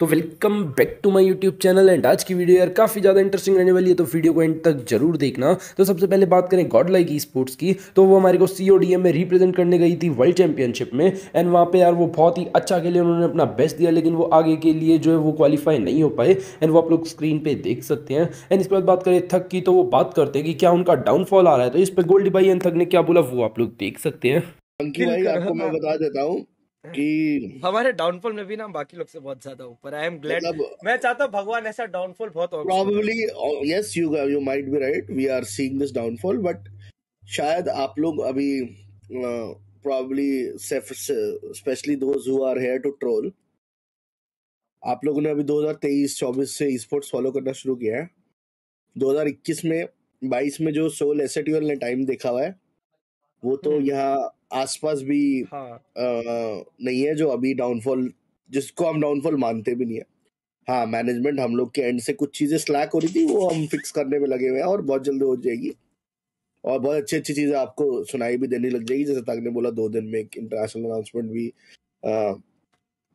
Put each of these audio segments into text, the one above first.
तो welcome back to my YouTube channel and आज की वीडियो यार काफ़ी ज़्यादा इंटरेस्टिंग रहने वाली है तो वीडियो को एंड तक ज़रूर देखना। तो सबसे पहले बात करें गॉड लाइक ई स्पोर्ट्स की तो वो हमारे को सीओडीएम में रिप्रेजेंट करने गई थी वर्ल्ड चैंपियनशिप में एंड वहाँ पे यार वो बहुत ही अच्छा खेले उन्होंने अपना बेस्ट दिया लेकिन वो आगे के लिए जो है वो क्वालिफाई नहीं हो पाए एंड वो आप लोग स्क्रीन पर देख सकते हैं। एंड इसके बाद बात करें थक की तो वो बात करते हैं कि क्या उनका डाउनफॉल आ रहा है तो इस पर गोल्ड भाई एंड थक ने क्या बोला वो आप लोग देख सकते हैं। आपको मैं बता देता हूँ कि हमारे डाउनफॉल में भी ना बाकी लोग से बहुत ज़्यादा ऊपर आई एम ग्लैड मैं चाहता हूँ भगवान ऐसा डाउनफॉल बहुत uh, yes you you might be right. We are seeing this downfall but शायद आप लोग अभी probably especially those who are here to troll आप लोगों ने अभी 2023-24 से स्पोर्ट्स फॉलो करना शुरू किया है। 2021 में 22 में जो सोल एसेटिवल ने टाइम देखा हुआ है वो तो हम्म। यहाँ आसपास भी हाँ। अ, नहीं है जो अभी डाउनफॉल जिसको हम डाउनफॉल मानते भी नहीं है। हाँ मैनेजमेंट हम लोग के एंड से कुछ चीज़ें स्लैक हो रही थी वो हम फिक्स करने में लगे हुए हैं और बहुत जल्दी हो जाएगी। और बहुत अच्छी अच्छी चीज़ें आपको सुनाई भी देनी लग जाएगी जैसे तक ने बोला दो दिन में एक इंटरनेशनल अनाउंसमेंट भी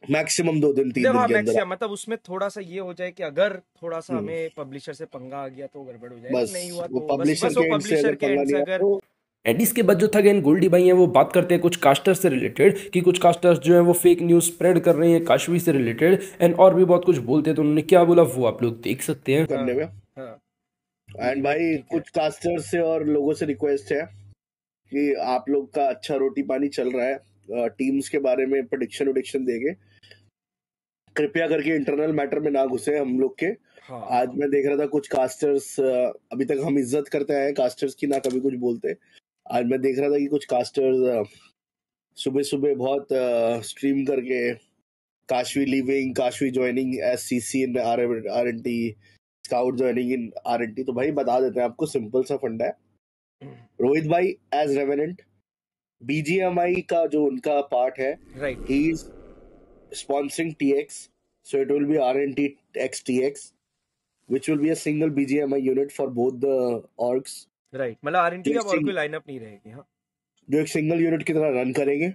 मैक्सिमम दो दिन तीन दिन हाँ के अंदर मतलब उसमें थोड़ा सा ये हो जाए कि अगर थोड़ा सा हम्म, हमें पब्लिशर से पंगा आ गया तो गड़बड़ हो जाएगा बस नहीं हुआ तो बस वो पब्लिशर के एंड से अगर एंड इसके बाद जो था गैन गोल्डी भाई हैं वो बात करते हैं कुछ कास्टर्स से रिलेटेड कि कुछ कास्टर्स जो है वो फेक न्यूज़ स्प्रेड कर रहे हैं काशवी से रिलेटेड एंड और भी बहुत कुछ बोलते हैं तो उन्होंने क्या बोला वो आप लोग देख सकते हैं। हाँ करने में। हाँ। एंड भाई कुछ कास्टर्स से और लोगों से रिक्वेस्ट है कि आप लोग का अच्छा रोटी पानी चल रहा है टीम्स के बारे में प्रडिक्शन उडिक्शन देंगे। कृपया करके इंटरनल मैटर में ना घुसे हम लोग के। हाँ। आज मैं देख रहा था कुछ कास्टर्स अभी तक हम इज़्ज़त करते हैं कास्टर्स की ना कभी कुछ बोलते। आज मैं देख रहा था कि कुछ कास्टर्स सुबह सुबह बहुत स्ट्रीम करके Kashvi leaving Kashvi joining S C C in R R N T scout joining in R N T तो भाई बता देते हैं आपको सिंपल सा फंडा है। रोहित भाई एज रेवेनेंट बीजीएमआई का जो उनका पार्ट है right he is sponsoring TX, so it will be RNT X TX, which will be a single BGMI unit for both the orgs. Right मतलब आरएनटी का बॉल और कोई लाइनअप नहीं रहेगी हाँ। जो एक सिंगल यूनिट की तरह रन करेंगे।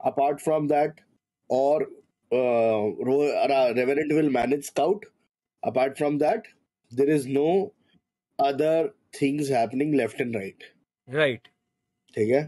अपार्ट फ्रॉम दैट और reverent will manage scout apart from that there is no other things happening left and right right ठीक है?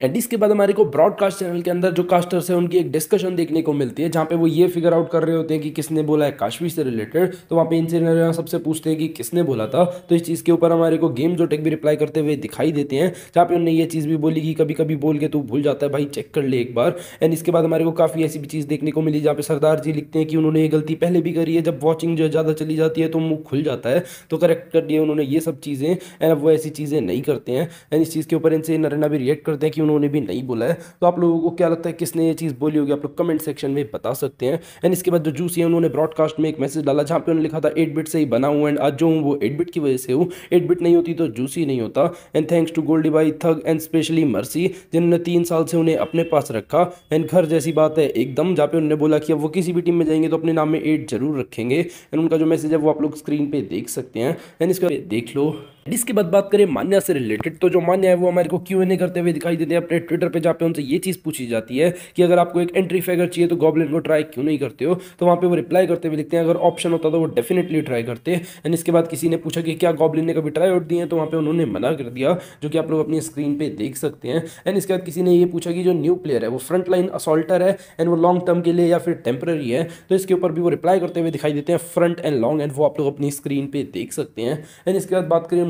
एंड इसके बाद हमारे को ब्रॉडकास्ट चैनल के अंदर जो कास्टर्स है, उनकी एक डिस्कशन देखने को मिलती है, जहाँ पे वो ये फिगर आउट कर रहे होते हैं कि किसने बोला है काशवी से रिलेटेड तो वहाँ पे इनसे सबसे पूछते हैं कि किसने बोला था। तो इस चीज़ के ऊपर हमारे को गेम जो टेक भी रिप्लाई करते हुए दिखाई देते हैं, जहाँ पे उन्होंने ये चीज़ भी बोली कि कभी कभी बोल के तो भूल जाता है, भाई चेक कर ले एक बार। एंड इसके बाद हमारे को काफ़ी ऐसी भी चीज़ देखने को मिली, जहाँ पे सरदार जी लिखते हैं कि उन्होंने ये गलती पहले भी करी है, जब वॉचिंग जो ज़्यादा चली जाती है तो मुँह खुल जाता है। तो करेक्ट कर दिया उन्होंने ये सब चीज़ें एंड अब वो ऐसी चीज़ें नहीं करते हैं। एंड इस चीज़ के ऊपर इनसे नरेना भी रिएक्ट करते हैं कि उन्होंने भी नहीं बोला है। तो आप लोगों को क्या लगता है, किसने ये चीज़ बोली होगी? आप लोग कमेंट सेक्शन में बता सकते हैं। एंड इसके बाद जो जूसी है, उन्होंने ब्रॉडकास्ट में एक मैसेज डाला, जहाँ पे उन्होंने लिखा था एट बिट से ही बना हूँ एंड आज जो हूँ, वो एट बिट की वजह से हूँ। एट बिट नहीं होती तो जूसी नहीं होता। एंड थैंक्स टू गोल्डी बाई थग एंड स्पेशली मर्सी जिन्होंने तीन साल से उन्हें अपने पास रखा। एंड घर जैसी बात है, एकदम जहाँ पे उन्होंने बोला कि अब वो किसी भी टीम में जाएँगे तो अपने नाम में एट ज़रूर रखेंगे। एंड उनका जो मैसेज है, वो आप लोग स्क्रीन पर देख सकते हैं। एंड इसके देख लो इसके बाद बात करें मान्या से रिलेटेड तो जो मान्या है वो हमारे को क्यों नहीं करते हुए दिखाई देते हैं? अपने ट्विटर पे जहाँ पे उनसे ये चीज़ पूछी जाती है कि अगर आपको एक एंट्री फैगर चाहिए तो गॉबलिन को ट्राई क्यों नहीं करते हो? तो वहाँ पे वो रिप्लाई करते हुए लिखते हैं। अगर ऑप्शन होता तो वो डेफिनेटली ट्राई करते। एंड इसके बाद किसी ने पूछा कि क्या गॉबलिन ने कभी ट्राई आउट दिए तो वहाँ पे उन्होंने मना कर दिया, जो कि आप लोग अपनी स्क्रीन पर देख सकते हैं। एंड इसके बाद किसी ने ये पूछा कि जो न्यू प्लेयर है, वो फ्रंट लाइन असॉल्टर है एंड वो लॉन्ग टर्म के लिए या फिर टेम्पररी है तो इसके ऊपर भी वो रिप्लाई करते हुए दिखाई देते हैं फ्रंट एंड लॉन्ग एंड वो आप लोग अपनी स्क्रीन पर देख सकते हैं। एंड इसके बाद बात करें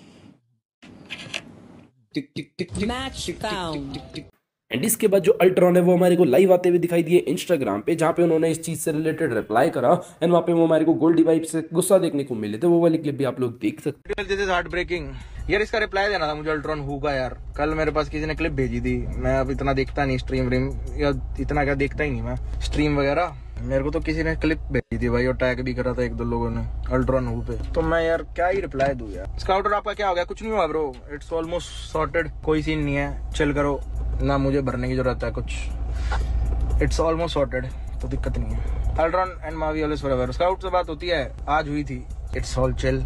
टिक टिक एंड इसके बाद जो अल्ट्रॉन है वो हमारे को लाइव आते हुए दिखाई दिए इंस्टाग्राम पे जहाँ पे उन्होंने इस चीज़ से रिलेटेड रिप्लाई करा एंड वहाँ पे वो हमारे को गोल्डी वाइब से गुस्सा देखने को मिले थे। वो वाली क्लिप भी आप लोग देख सकते दिस इज़ हार्ट ब्रेकिंग यार इसका रिप्लाई देना था मुझे अल्ट्रॉन होगा यार। कल मेरे पास किसी ने क्लिप भेजी थी। मैं अब इतना देखता नहीं स्ट्रीम व्रीम या इतना क्या देखता ही नहीं मैं। स्ट्रीम वगैरह। मेरे को तो किसी ने क्लिप भेजी थी भाई और टैग भी करा था एक दो लोगों ने अल्ट्रॉन हु पे। तो मैं यार क्या ही रिप्लाई दूँ यार। स्काउटर आपका क्या हो गया? कुछ नहीं हुआ ब्रो इट्स ऑलमोस्ट सॉर्टेड कोई सीन नहीं है। चिल करो। ना मुझे भरने की ज़रूरत है कुछ। इट्स ऑलमोस्ट सॉर्टेड तो दिक्कत नहीं है। Ultron and Mavi always forever scout से बात होती है। आज हुई थी। इट्स ऑल चिल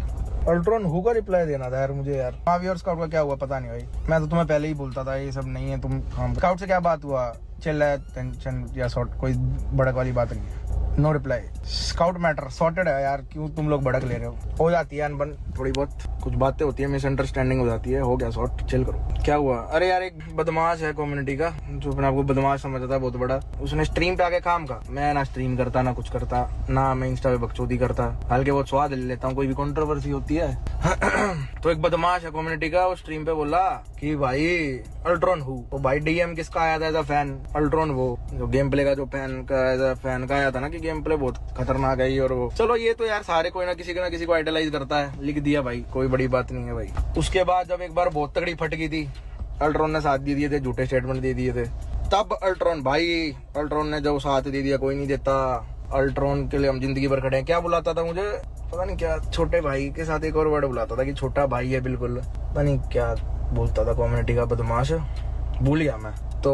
अल्ट्रॉन हु का रिप्लाई देना था यार मुझे यार। मावी और स्काउट का क्या हुआ पता नहीं भाई। मैं तो तुम्हें पहले ही बोलता था, ये सब नहीं है, तुम स्काउट से क्या बात हुआ? चिल है टेंशन या शॉर्ट कोई बड़क वाली बात नहीं है। No reply scout matter sorted है यार, क्यों तुम लोग भड़क ले रहे हो? हो जाती है, अनबन, थोड़ी बहुत। कुछ बातें होती है मिसअंडरस्टैंडिंग हो जाती है, हो गया सॉर्ट चिल करो। क्या हुआ? अरे यार, एक बदमाश है कम्युनिटी का, जो अपने आपको बदमाश समझता है, बहुत बड़ा। उसने स्ट्रीम पे आके काम का मैं ना स्ट्रीम करता, ना कुछ करता, ना मैं इंस्टा पे बकचोदी करता। हल्के बहुत स्वाद ले लेता हूँ, कोई भी कॉन्ट्रोवर्सी होती है। तो एक बदमाश है कम्युनिटी का, वो स्ट्रीम पे बोला कि भाई अल्ट्रॉन हु भाई डीएम किसका आया था एज अ फ़ैन अल्ट्रॉन वो, जो गेम प्ले का जो फ़ैन का एज अ फ़ैन का आया था ना, कि गेम प्ले बहुत खतरनाक है और वो। चलो ये तो यार सारे कोई ना किसी को ना किसी को आइडलाइज करता है। लिख दिया भाई, कोई बड़ी बात नहीं है भाई। उसके बाद जब एक बार बहुत तगड़ी फट गई थी अल्ट्रॉन ने साथ दे दिए थे, झूठे स्टेटमेंट दे दिए थे। तब अल्ट्रॉन भाई अल्ट्रॉन ने जब साथ दे दिया, कोई नहीं देता। अल्ट्रॉन के लिए हम ज़िंदगी भर खड़े हैं। क्या बुलाता था मुझे? पता नहीं क्या, छोटे भाई के साथ एक और वर्ड बुलाता था कि छोटा भाई है बिल्कुल। पता नहीं क्या बोलता था कम्युनिटी का बदमाश। भूल गया मैं। तो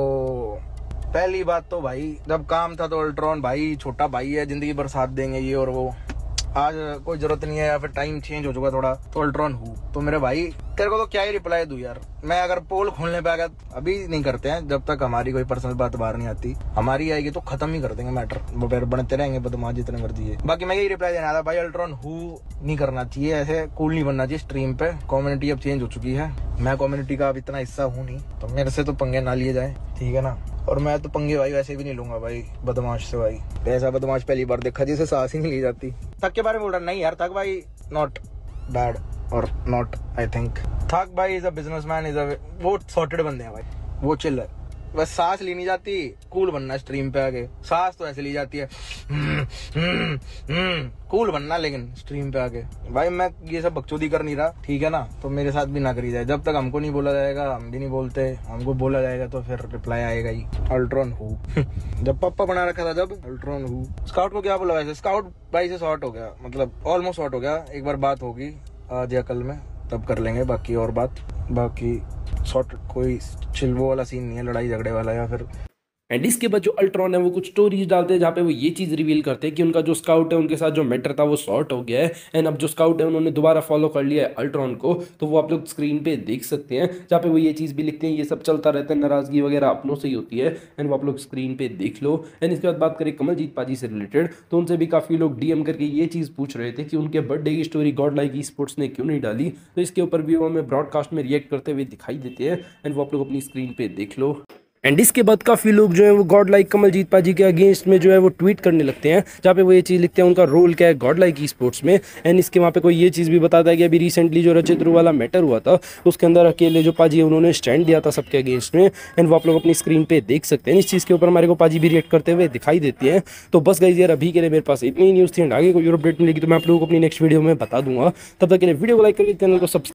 पहली बात तो भाई, जब काम था तो अल्ट्रॉन भाई, छोटा भाई है, ज़िंदगी भर साथ देंगे ये और वो। आज कोई ज़रूरत नहीं है या फिर टाइम चेंज हो चुका थोड़ा तो अल्ट्रॉन हूँ। तो मेरे भाई, तेरे को तो क्या ही रिप्लाई दू यार। मैं अगर पोल खोलने पे गया अभी नहीं करते हैं, जब तक हमारी कोई पर्सनल बात बाहर नहीं आती। हमारी आएगी तो खत्म ही कर देंगे मैटर वो फिर बढ़ते रहेंगे, बदमाश जितने मर्ज़ी है। बाकी मैं यही रिप्लाई देना भाई अल्ट्रॉन हु, नहीं करना चाहिए, ऐसे कूल नहीं बनना चाहिए स्ट्रीम पे। कम्युनिटी अब चेंज हो चुकी है। मैं कम्युनिटी का अब इतना हिस्सा हूँ नहीं तो मेरे से तो पंगे ना लिए जाए, ठीक है ना? और मैं तो पंगे भाई वैसे भी नहीं लूँगा भाई, बदमाश से भाई। ऐसा बदमाश पहली बार देखा, जिसे सास ही नहीं ली जाती। थक के बारे में बोल रहा, नहीं यार, थक भाई नॉट बैड और नॉट आई थिंक थक भाई is a businessman is a वो सॉर्टेड बंदे हैं भाई, वो चिल है। बस सांस ली नहीं जाती कूल बनना स्ट्रीम पे आके सांस तो ऐसे ली जाती है कूल बनना लेकिन स्ट्रीम पे आके भाई, मैं ये सब बकचोदी कर नहीं रहा, ठीक है ना? तो मेरे साथ भी ना करी जाए। जब तक हमको नहीं बोला जाएगा, हम भी नहीं बोलते। हमको बोला जाएगा तो फिर रिप्लाई आएगा ही। अल्ट्रॉन हु जब पप्पा बना रखा था, जब अल्ट्रॉन हु स्काउट को क्या बोला वैसे स्काउट भाई से शॉर्ट हो गया। मतलब ऑलमोस्ट शॉर्ट हो गया। एक बार बात होगी, आज या कल में, तब कर लेंगे। बाकी और बात, बाकी शॉर्ट कोई चिल्वो वाला सीन नहीं है लड़ाई झगड़े वाला या फिर एंड इसके बाद जो अल्ट्रॉन है, वो कुछ स्टोरीज डालते हैं जहाँ पे वो ये चीज़ रिवील करते हैं कि उनका जो स्काउट है, उनके साथ जो मैटर था, वो शॉर्ट हो गया है। एंड अब जो स्काउट है, उन्होंने दोबारा फॉलो कर लिया है अल्ट्रॉन को तो वो आप लोग स्क्रीन पे देख सकते हैं, जहाँ पे वो ये चीज़ भी लिखते हैं, ये सब चलता रहता है, नाराज़गी वगैरह अपनों से ही होती है। एंड वो आप लोग स्क्रीन पर देख लो। एंड इसके बाद बात करें कमलजीत पाजी से रिलेटेड तो उनसे भी काफ़ी लोग डीएम करके ये चीज़ पूछ रहे थे कि उनके बर्थडे की story God like e sports ने क्यों नहीं डाली? तो इसके ऊपर भी वो हमें ब्रॉडकास्ट में रिएक्ट करते हुए दिखाई देते हैं। एंड वो आप लोग अपनी स्क्रीन पर देख लो। एंड इसके बाद काफ़ी लोग जो है वो गॉड लाइक कमल कमलजीत पाजी के अगेंस्ट में जो है वो ट्वीट करने लगते हैं, जहाँ पे वो ये चीज़ लिखते हैं, उनका रोल क्या है गॉड लाइक ई स्पोर्ट्स में। एंड इसके वहाँ पे कोई ये चीज़ भी बताता है कि अभी रिसेंटली जो रचित वाला मैटर हुआ था, उसके अंदर अकेले जो पाजी है, उन्होंने स्टैंड दिया था सबके अगेंस्ट में। एंड वो आप लोग अपनी स्क्रीन पर देख सकते हैं। इस चीज़ के ऊपर हमारे को पाजी भी रिएक्ट करते हुए दिखाई देती है। तो बस गई यार अभी के लिए मेरे पास इतनी न्यूज़ थी एंड आगे कोई अपडेट मिलेगी तो मैं आप लोगों को अपनी नेक्स्ट वीडियो में बता दूँगा। तब तक के लिए वीडियो को लाइक करके चैनल को सब्सक्राइब